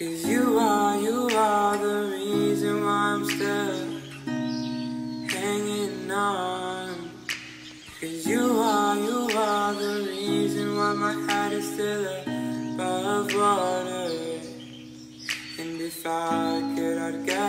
Cause you are, you are the reason why I'm still hanging on. Cause you are, you are the reason why my head is still above water. And if I could, I'd get